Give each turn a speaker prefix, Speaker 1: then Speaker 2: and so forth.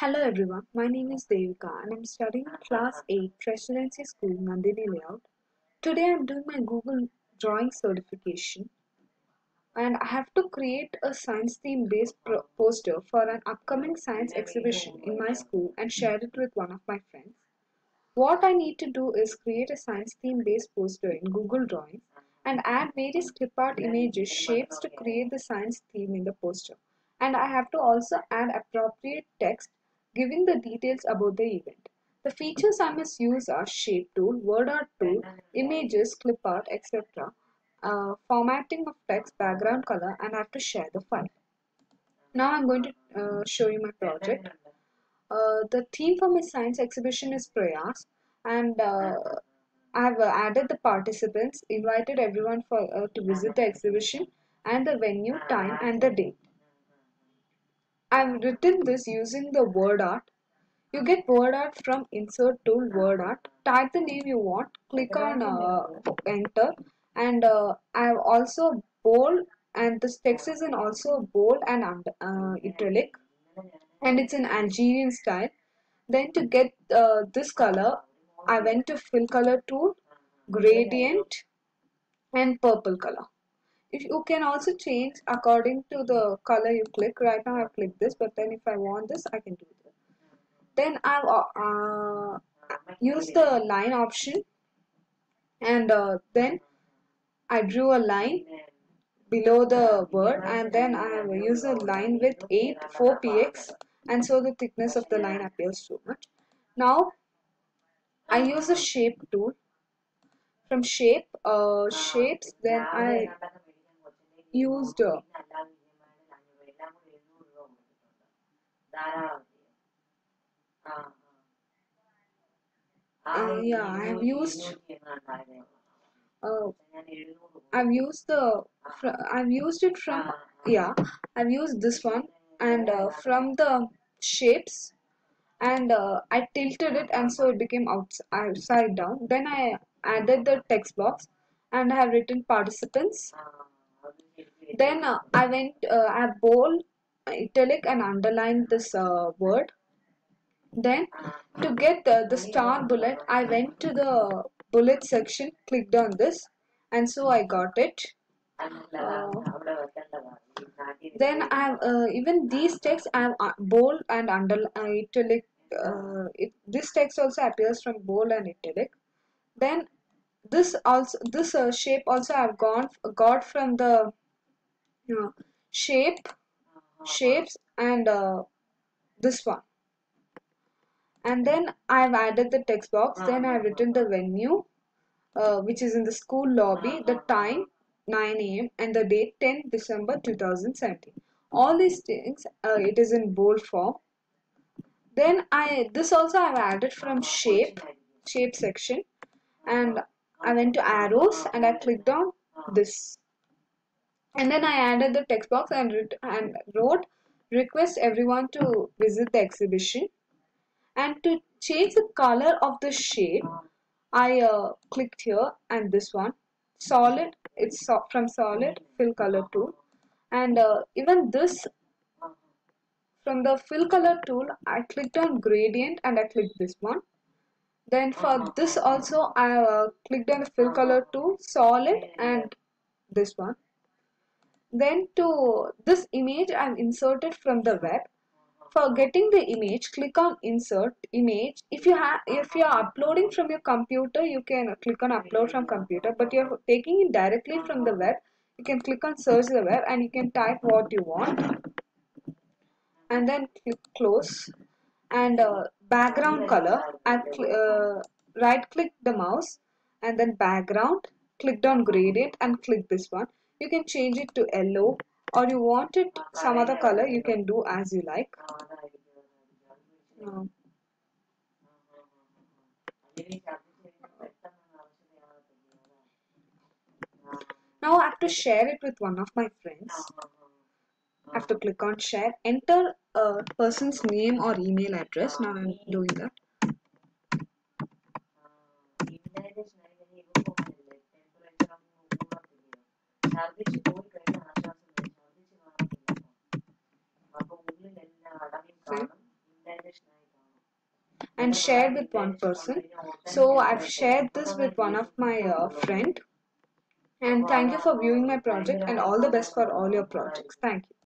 Speaker 1: Hello everyone, my name is Devika and I'm studying Class 8 Presidency School Nandini Layout. Today I'm doing my Google Drawing certification and I have to create a science theme based poster for an upcoming science exhibition in my school and share it with one of my friends. What I need to do is create a science theme based poster in Google Drawings and add various clip art images, shapes to create the science theme in the poster. And I have to also add appropriate text giving the details about the event. The features I must use are shape tool, word art tool, images, clip art, etc. Uh, formatting of text, background color, and I have to share the file. Now I'm going to uh, show you my project. Uh, the theme for my science exhibition is Prayas, and uh, I've uh, added the participants, invited everyone for uh, to visit the exhibition, and the venue, time, and the date. I've written this using the word art. You get word art from insert tool word art. Type the name you want, click on uh, enter, and uh, I've also bold and this text is in also bold and uh, italic and it's in Algerian style. Then to get uh, this color, I went to fill color tool, gradient, and purple color. If you can also change according to the color you click. Right now I've clicked this, but then if I want this, I can do that. Then I've uh, used the line option, and uh, then I drew a line below the word, and then I have used a line with 8 4 px, and so the thickness of the line appears so much. Now I use the shape tool. From shape uh, shapes, then I used. Uh, yeah I have used. Uh, I've used the I've used it from yeah I've used this one and uh, from the shapes and uh, I tilted it and so it became outs- outside down. Then I added the text box and I have written participants then uh, I went uh, I bold italic and underlined this uh, word. Then to get the, the star bullet I went to the bullet section clicked on this and so I got it. Uh, then I have uh, even these texts I have uh, bold and under uh, italic uh, it, this text also appears from bold and italic. Then this also this uh, shape also I've gone got from the know, shape shapes and uh, this one. And then I've added the text box. Then I've written the venue uh, which is in the school lobby. The time 9 a.m and the date 10 December 2017 all these things uh, it is in bold form. Then I this also I've added from shape shape section. And I went to arrows and I clicked on this and then I added the text box and, and wrote request everyone to visit the exhibition. And to change the color of the shape I uh, clicked here and this one solid it's so- from solid fill color tool. And uh, even this from the fill color tool I clicked on gradient and I clicked this one. Then for this also I uh, clicked on the fill color tool solid and this one then to this image I've inserted from the web. For getting the image click on insert image. If you have if you are uploading from your computer you can click on upload from computer but you're taking it directly from the web. You can click on search the web and you can type what you want. And then click close. And uh, background color. I uh, right click the mouse. And then background. Clicked on gradient and click this one you can change it to yellow or you want it some other color you can do as you like. Um, now I have to share it with one of my friends. I have to click on share. Enter a person's name or email address. Now I'm doing that and shared with one person. So I've shared this with one of my uh, friend. And thank you for viewing my project and all the best for all your projects. Thank you.